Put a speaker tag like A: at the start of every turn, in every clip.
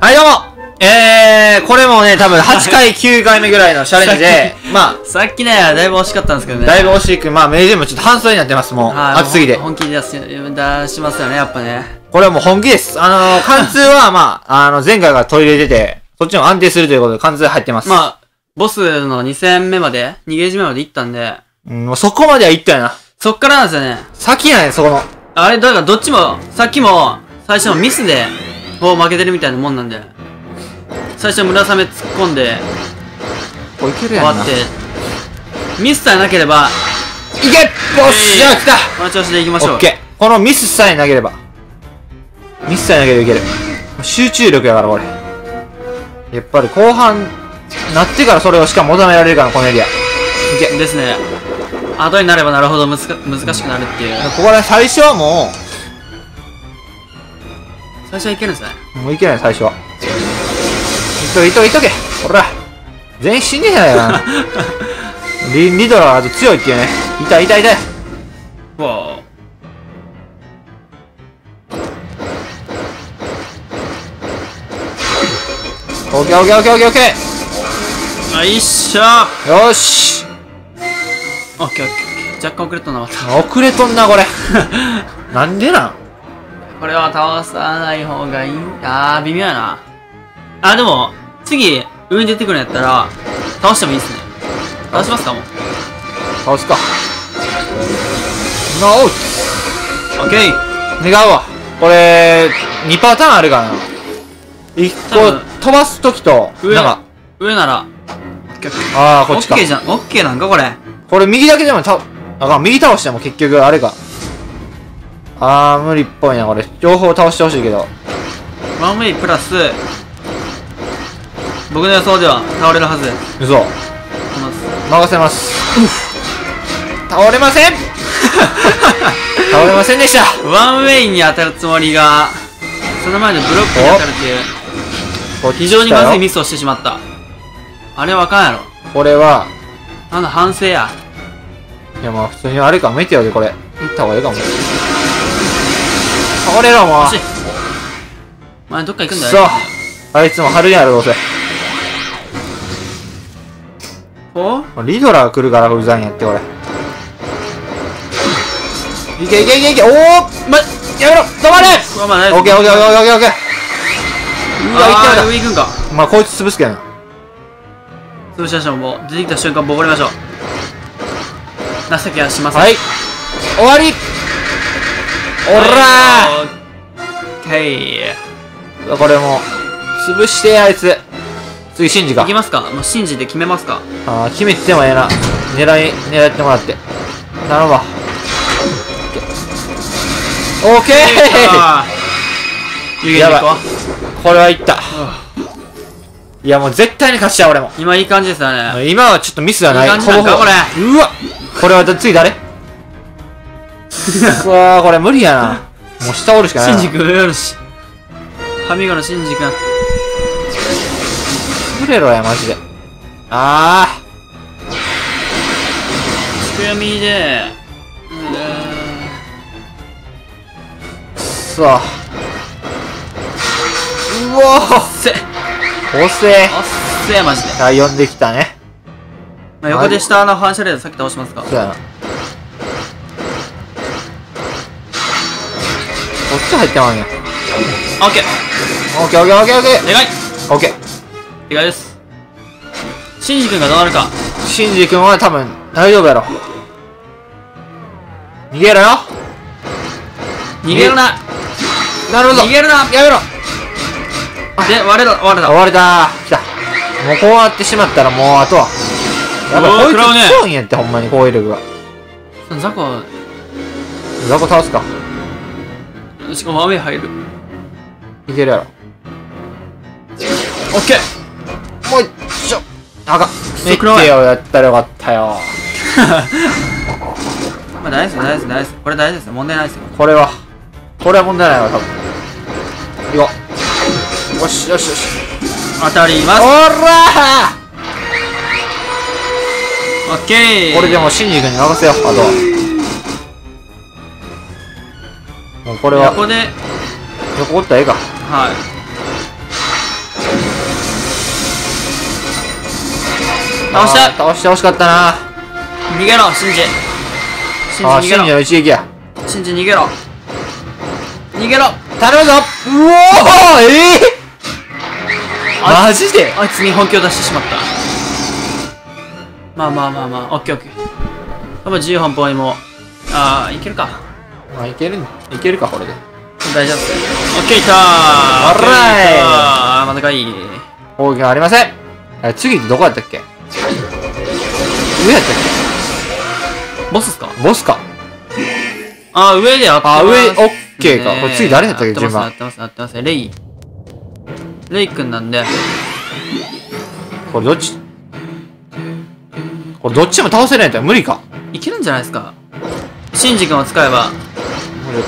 A: はい、どうもえー、これもね、多分8回、9回目ぐらいのチャレンジで、ま
B: さっきね、だいぶ惜しかったんですけど
A: あ、
B: ね。
A: だいぶ惜しく、まあ、名人もちょっと半袖になってます、もう。
B: はい
A: 暑すぎて。
B: 本気で出し出しますよね、やっぱね。
A: これはもう本気です。あのー、貫通は、まあ、あの、前回から取り入れてて、そっちも安定するということで貫通入ってます。
B: まあ、ボスの2戦目まで、2ゲージ目まで行ったんで、
A: うん、もうそこまでは行ったよな。
B: そっからなんですよね。
A: 先やねん、そこの。
B: あれ、だからどっちも、さっきも、最初のミスで、もう負けてるみたいなもんなんで、最初村雨突っ込んで、
A: これいけるやんな。
B: 終わって、ミスさえなければ、
A: いけよっしゃ、来た
B: この調子で行きましょう。
A: オッケー。このミスさえなければ。ミスさえなければいける。集中力やから、これ。やっぱり後半、なってからそれをしか求められるから、このエリア。いけ。
B: ですね。後になればなるほど難か難しくなるっていう。
A: ここら最初はも
B: 最初はいけるんですね？
A: う、もういけない、最初は。いっとけ、いっとけ、いっとけ。ほら。全員死んでんじゃないかな。リリドラーはあと強いっていうね。痛い痛い痛い。
B: わ
A: オッケーオッケーオッケーオッケーオッケ
B: あ、いっしょ
A: ー。よーし。
B: オッケーオッケー。若干遅れたな、また。
A: 遅れとんな、これ。なんでなん？
B: これは倒さない方がいい？あー、微妙やな。あ、でも、次、上に出てくるんやったら、倒してもいいっすね。倒しますかもう？
A: 倒すか。ノー
B: オッケー
A: 違うわ。これ、2パターンあるからな。1個飛ばすときと、
B: 上
A: なんか、
B: 上なら。
A: あー、こっちか
B: オッケ。ーじゃん。オッケーなんかこれ。
A: これ右だけでもた、あかん、右倒しても結局あれか。あー、無理っぽいな、これ。両方倒してほしいけど。
B: ワンウェイプラス、僕の予想では倒れるはず。い
A: 嘘。任せます。倒れません 倒れませんでした
B: ワンウェイに当たるつもりが、その前のブロックに当たるっていう、非常にまずい
A: 来
B: ミスをしてしまった。あれはあかんやろ。
A: これは、
B: なんだ反省や。
A: いやまあ普通にあれか、メテオでこれ、行った方がいいかも。倒れろ、もう。
B: お前どっか行くんだよ。
A: あいつも春やろ、どうせ。
B: お？
A: リドラー来るからうざいんやって、俺。いけいけいけいけ、おーま、やめろ止まれオッケーオッケーオッケーオッケーオッケーうわ、
B: あー
A: い
B: 上行くんか。
A: ったまあこいつ潰すけどな。
B: 潰しましょう。もう出てきた瞬間ボコりましょう。情けはしません。
A: はい。終わりおら
B: ー。
A: ーこれもう、潰してあいつ。次、シンジか
B: いき。ますかもう信じて決めますか
A: あー決めてもええな。狙い、狙ってもらって。頼むわ。オッケーやばいこれはいった。いやもう絶対に勝ちたい俺も。
B: 今いい感じですよね。
A: 今はちょっとミスはない。
B: いい感じなんかこ
A: うわこれはだ次誰？うわーこれ無理やな。もう下おるしかないな。
B: シンジ君よろし。ハミゴのシンジ君。
A: 作れろや、マジで。あ
B: つくよみで。
A: くそ。うわ
B: ーせっ
A: ー遅え。
B: おっせえマジで。
A: さあ、呼んできたね。
B: まあ、横で下の反射レーダーさっき倒しますか
A: そうやな。こっち入ってまうんや。
B: オッケー
A: オッケーオッケーオッケーオッケ
B: でかい
A: ー。オッケー。
B: でかいです。シンジ君がどうなるか。
A: シンジ君は多分大丈夫やろ。逃げろよ。
B: 逃げるな
A: なるほど。
B: 逃げるな
A: やめろ。
B: で、割れた、割れた。
A: 終われた来た。もうこうなってしまったらもうあとは。やっぱこいつ強いんやってほんまに攻撃力が。
B: ザコ、
A: ザコ倒すか。
B: しかも雨入る。
A: いけるやろ。
B: オッケー
A: もう一丁。あかん。メッ
B: 食らう
A: テオやったらよかったよ。
B: まあ大丈夫大丈夫大丈夫。これ大丈夫ですよ。問題ないですよ。
A: これは。これは問題ないわ、多分。いこう。よしよしよし。
B: 当たります。
A: おら
B: オッケー
A: ーこれでもうシンジ君に任せよう、あとは。もうこれは
B: 横で
A: 横ったらええか。
B: はい。倒した。
A: 倒してほしかったな。
B: 逃げろシンジ。シンジ逃げろ。
A: シンジの一撃や。
B: シンジ逃げろ。逃げろ。
A: 頼むぞ。うおええ
B: ー。
A: マジで？
B: あいつに本気を出してしまった。まあまあまあまあオッケーオッケー。多分自由奔放にも。ああいけるか。
A: まあいけるいけるかこれで。
B: 大丈夫オッケーいったー。
A: オッライ
B: あーまだかい。
A: 攻撃がありません。え次ってどこやったっけ？上やったっ
B: ボスっすか？
A: けボスか。
B: あー上でやってます。
A: あ上オッケーか。これ次誰やったっけ
B: やってます
A: 順番
B: やってますやってます。レイ。レイ君なんで。
A: これどっち？これどっちも倒せないと無理か。
B: いけるんじゃないですか？シンジ君を使えば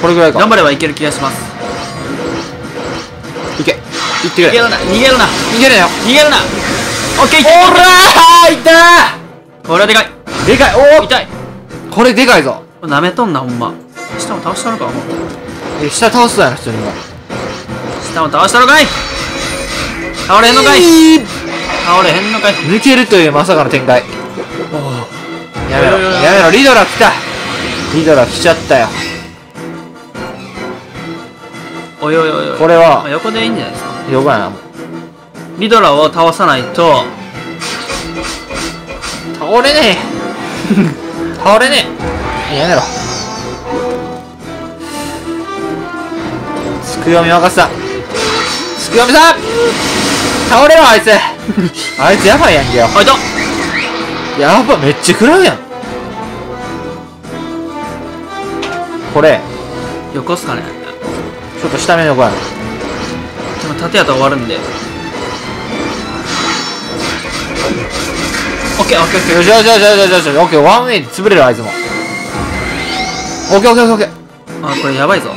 A: これぐらいか。
B: 頑張ればいける気がします。
A: いけ。いってくれ。
B: 逃げるな。逃げるな。
A: 逃げるなよ。
B: 逃げるな。オッケー。いっ
A: おらーい。った
B: たこれはでかい。
A: ーでかい。お
B: 痛い。
A: おこれでかいぞ。
B: なめとんなほんま。下も倒したのかお前。
A: え下倒すだよ普通にも
B: 下も倒したのかい。倒れへんのかい。
A: いい。
B: 倒れへんのかい。
A: 抜けるというまさかの展開。やめろ。やめろ。リドラ来た。リドラ来ちゃったよ
B: おいおいおいおい。
A: これは
B: まあ横でいいんじゃないですか。
A: よかやな。
B: リドラを倒さないと。
A: 倒れねえ。倒れねえ。やめろ。つくよみ任せた。つくよみさん。倒れろあいつ。あいつやばいやんけよ。
B: あいた。
A: やばめっちゃ食らうやん。これ。
B: 横っすかね
A: ちょっと下目の
B: でも縦やと終わるんで。オッケーオッケーオッケー。
A: よしよしよしよしよしよし。オッケーワンウェイで潰れるあいつも。オッケーオッケーオッケー
B: あこれやばいぞ。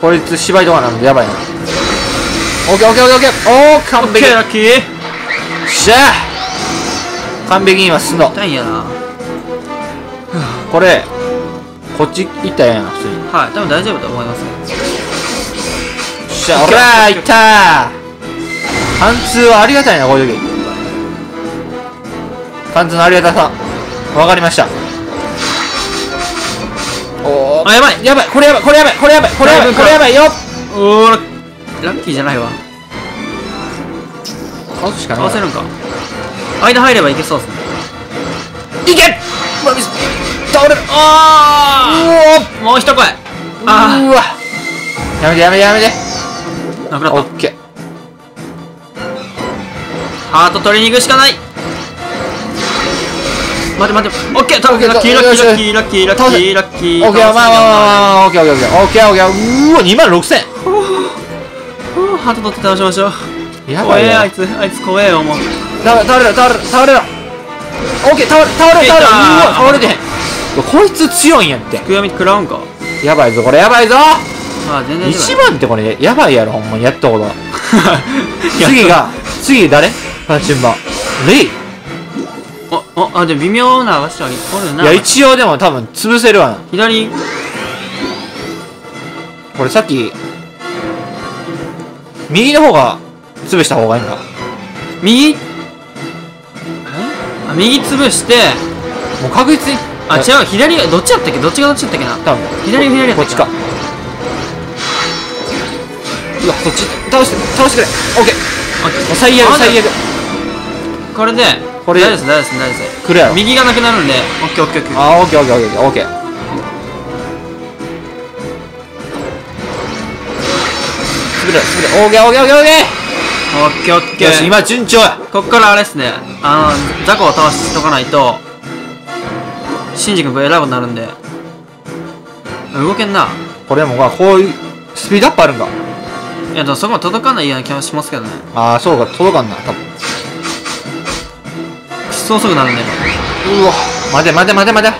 A: こいつ芝居とかなのでやばいな。オッケーオッケーオッケーオッケー。おー
B: オ
A: 完璧
B: ラッキー。
A: っしゃー完璧に今進んだ。
B: 痛いんやな。
A: これこっち行ったらええやん普通に。よ
B: はい多分大丈夫と思います
A: っしゃおらーいったー。貫通はありがたいなこういう時。貫通のありがたさ。わかりました。おー。
B: あやばい。
A: やばい。これやばい。これやばい。これやばい。これやばいこれやばい。よ
B: おーララッキーじゃないわ。
A: 倒すしかない
B: 倒せるんか。間入ればいけそうっすね。
A: いけ倒れる。
B: あ
A: う
B: あもう一声。
A: お
B: あ
A: うわやめてやめてやめて。
B: あなくなっ
A: オッケー。
B: たハート取りに行くしかない。待て待て。オッケー多分
A: オッケー
B: ラッキーラッキーラッキーラッキーラッキーラッキー
A: オッケーまあまあまあまあまあ。オッケーオッケーオッケー。オッケーオッケー。うーわ2万6000
B: ふうハート取って倒しましょう。
A: やばいよ
B: 怖えあいつ。あいつ怖えよもう。
A: 倒れ倒れろ倒れろ倒れろ。オッケー倒れ倒れ倒れろ。うわ倒れてへんこいつ強いんやって。
B: 暗闇食らうんか？
A: やばいぞこれやばいぞ。
B: あ全然
A: 一番ってこれやばいやろほんまにやったこと 次が次誰？あ順番レイ。
B: おおあでも微妙な場所はおるな。い
A: や一応でも多分潰せるわな。
B: 左？
A: これさっき右の方が潰した方がいいんか？
B: 右？え？あ右潰して。
A: もう確実に
B: あ違う左がどっちやったっけ？どっちがどっちやったっけな？
A: 多分。
B: 左が左やった
A: こっちか。うわそっち倒して倒してくれ。オッケー。最悪
B: あ
A: 最悪。
B: これで
A: これ
B: 大丈夫で。す大丈夫です大丈夫です
A: くれやろ。
B: 右がなくなるんでオッケーオッケーオッケー。
A: あーオッケーオッケーオッケーオッケー。オッケーオッケーオッケーオッケ
B: オッケーオッケー
A: ー。よし今順調や。
B: こっからあれっすね。あの雑魚を倒しとかないとシンジ君これ選ぶになるんで。動けんな。
A: これもまあこういうスピードアップあるんか
B: いやでもそこまで届かないような気がしますけどね。
A: ああそうか届かんな多分。
B: くっそ遅くなるんで。
A: うわ待て待て待て待て。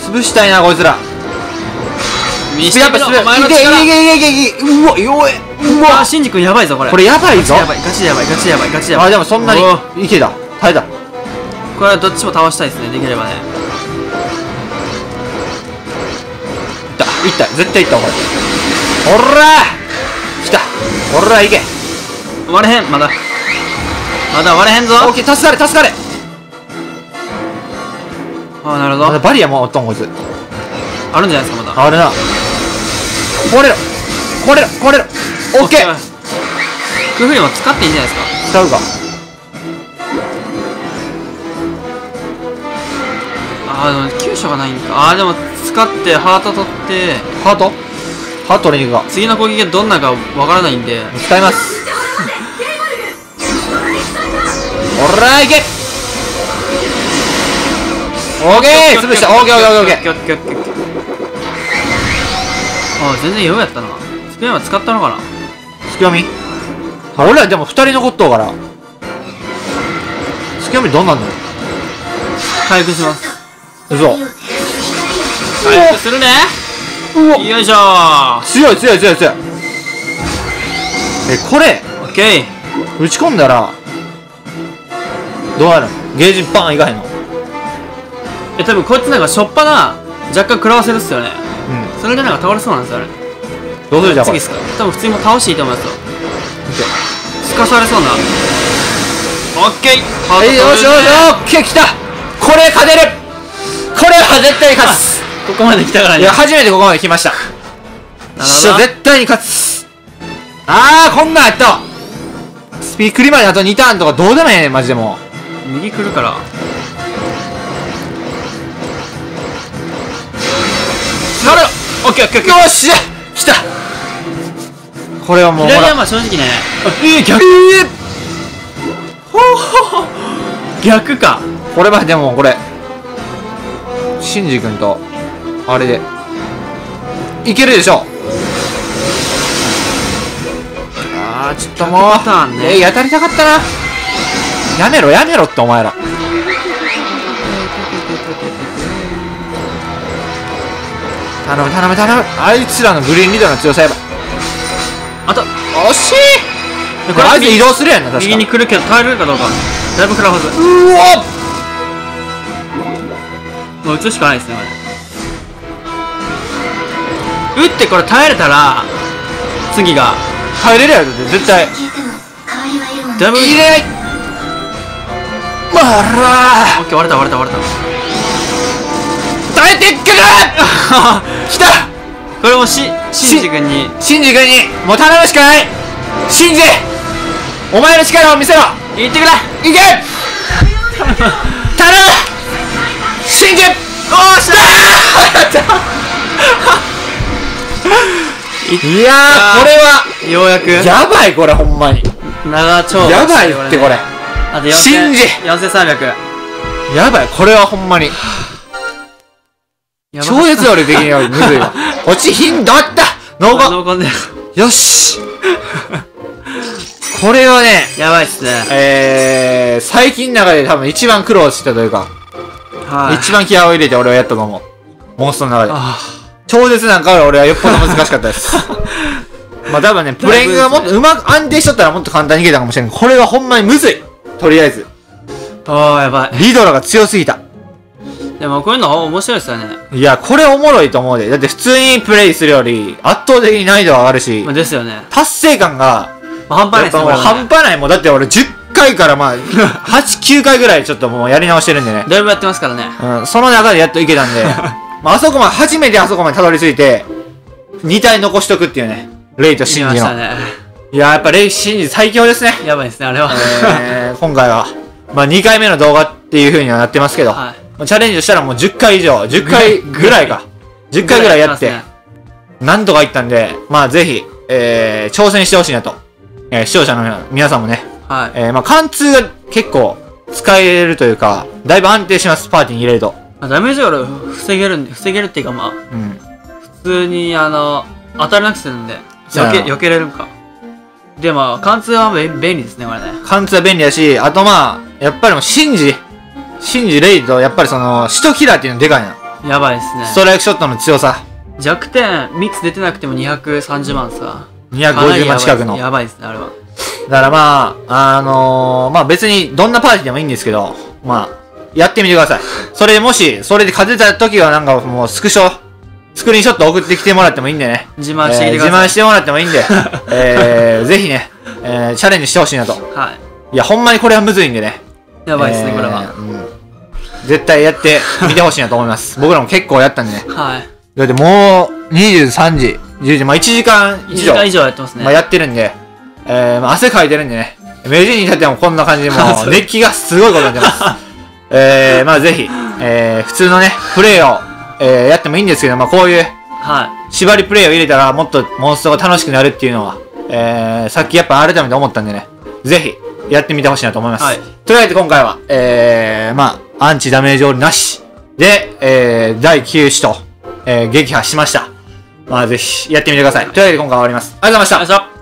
A: 潰したいなこいつら。
B: 見
A: スピードアップスピードアップ
B: お前の力
A: いけいけいけいけいけ。うわ弱えうわ
B: あシンジ君やばいぞこれ。
A: これやばいぞ。
B: ガチやばいガチやばいガチやばいガチやばい。
A: あでもそんなにいけた。耐えた
B: これはどっちも倒したいですねできればね。
A: いった。いった。絶対いったこれおらー。来た。おらいけ。
B: 割れへん。まだ。まだ割れへんぞ。
A: オッケー。助かれ助かれ。
B: ああなるほど。
A: まだバリアもおっとんこいつ。
B: あるんじゃないですかまだ。
A: あれな。壊れろ。壊れろ壊れろ。オッケー。
B: クフリも使っていいんじゃないですか。
A: 使うか
B: ああでも急所がないんか。ああでも使ってハート取って。
A: ハート？ハート取りに行くか
B: 次の攻撃がどんなかわからないんで。
A: 使います。おらいけオーケー！潰した！オー！ケー！オー！ケーオーケーオーケ
B: ーオーケー。ああ全然余裕やったな。スペインは使ったのかな？
A: ー隙読みあ俺らでも二人残っとうから。隙読みどんなんの
B: 回復します
A: 嘘。
B: 回復するね。よいしょ。ー
A: 強い強い強い強い。えこれ。
B: オッケー
A: 打ち込んだらどうなる？のゲージバンいかへんの。
B: え多分こいつなんかしょっぱな若干食らわせるっすよね。
A: うん。
B: それでなんか倒れそうなんですよあれ。
A: どうする？じゃあこれ。
B: 次っすか？多分普通にもう倒していいと思いますよ。すかされそうな。オッケー
A: はい、よしよしオッケー来た。これ勝てるこれは絶対に勝つ。
B: ここまで来たからね。
A: いや、初めてここまで来ました。しょ絶対に勝つ。あー、こんなんやった。わスピークリまであと2ターンとかどうでもええねん、マジでも
B: 右来るから。
A: なる。
B: オッケーオッケー
A: よっしゃ。来た。これはもう。
B: 左はまあ正直ね
A: えー、逆
B: え逆か。
A: これはでも、これ。シンジ君と、あれで、いけるでしょ？あー、ちょっともう。
B: ね
A: えー、当たりたかったな。やめろ、やめろって、お前ら。頼む、頼む、頼む。あいつらのグリーンリードの強さやばい。
B: あと
A: 惜しい
B: こ
A: これあいつ移動するやんな、確か
B: 右に来るけど耐えれるかどうかだいぶ食らうはず
A: うわ
B: もう打つしかないですねこれ打ってこれ耐えれたら次が。
A: 耐えれるやろ、だって絶対。
C: 消えても代わりはいるもん
B: だいぶ
A: 入れない。まら
B: オッケー割れた割れた割れ
A: 耐えてっけか 来た！
B: たこれもしシンジ君に。
A: シンジ君に。もう頼むしかない！シンジ！お前の力を見せろ！
B: 言ってくれ！
A: いけ！頼むシンジおーしいやーこれは。
B: ようやく。
A: やばいこれほんまに。
B: 長丁場
A: やばいってこれ。
B: あと4000
A: シンジ
B: 4300
A: やばいこれはほんまに。超絶俺的にはむずいわ。落ちひんどった。ノーゴ
B: 濃厚で。
A: よし。これはね
B: やばいっすね。
A: えー、最近の中で多分一番苦労したというか、
B: はい
A: 一番気合を入れて俺はやったと思う。モンストの中で。
B: あ
A: 超絶なんかは俺はよっぽど難しかったです。まあ多分ね、プレイングがもっとうまく安定しとったらもっと簡単にいけたかもしれん。これはほんまにむずい。とりあえず。
B: ーあーやばい
A: リドラが強すぎた。
B: でもこういうの面白いですよね
A: いや、これおもろいと思うで。だって普通にプレイするより圧倒的に難易度が上がるし
B: まあ、ですよね
A: 達成感が、
B: 半端ないですね
A: 半端ない。もうだって俺10回からまあ、8、9回ぐらいちょっともうやり直してるんでね。
B: だいぶやってますからね
A: うん、その中でやっといけたんで、まあ、あそこまで、初めてあそこまでたどり着いて、2体残しとくっていうね。レイとシンジの。
B: ね
A: いや、やっぱレイ、シンジ最強ですね。
B: やばいですねあれは
A: えー、今回は、まあ、2回目の動画っていう風にはなってますけど、
B: はい
A: まあチャレンジしたらもう10回以上、10回ぐらいか。10回ぐらいやって、なんとかいったんで、まあ、ぜひ、えー、挑戦してほしいなと。えー、視聴者の皆さんもね、
B: はい
A: えー、まあ、貫通が結構使えるというか、だいぶ安定します、パーティーに入れると。
B: まあダメージ俺防げるんで防げるっていうかまあ
A: うん。
B: 普通にあの当たらなくするんで避け避けれるんかでまあ貫通は便便利ですねこれね
A: 貫通は便利だし、あとまあ、やっぱりもう、シンジ、シンジ、レイと、やっぱりその、使徒キラーっていうのでかいな。
B: やばいですね
A: ストライクショットの強さ。
B: 弱点3つ出てなくても230万さ
A: 250万近くの。
B: やばいですねあれは
A: らまあ、あのー、まあ別に、どんなパーティーでもいいんですけど、まあ、やってみてください。それでもし、それで勝てた時はなんかもう、スクショ、スクリーンショット送ってきてもらってもいいんでね。
B: 自慢してきて
A: えー
B: ください
A: 自慢してもらってもいいんで、えー、ぜひね、えー、チャレンジしてほしいなと。
B: はい
A: いや、ほんまにこれはむずいんでね。
B: やばいですね、
A: えー
B: これは。
A: うん絶対やってみてほしいなと思います。僕らも結構やったんでね。
B: はい。
A: だってもう、23時、10時、まあ1時間
B: 1
A: 以上、
B: 時間以上やってますね。
A: まあ、やってるんで、えー、まあ汗かいてるんでね。名人に至ってはもうこんな感じでも う、熱気がすごいことになってます。えー、まあぜひ、えー、普通のね、プレイを、えー、やってもいいんですけど、まあこういう、
B: は
A: 縛りプレイを入れたらもっとモンストが楽しくなるっていうのは、えー、さっきやっぱ改めて思ったんでね、ぜひやってみてほしいなと思います。
B: はい
A: というわけで今回は、えー、まあ、アンチダメージオールなしで、えー、第9種と、えー、撃破しました。まあぜひやってみてください。というわけで今回は終わります。ありがとうございました。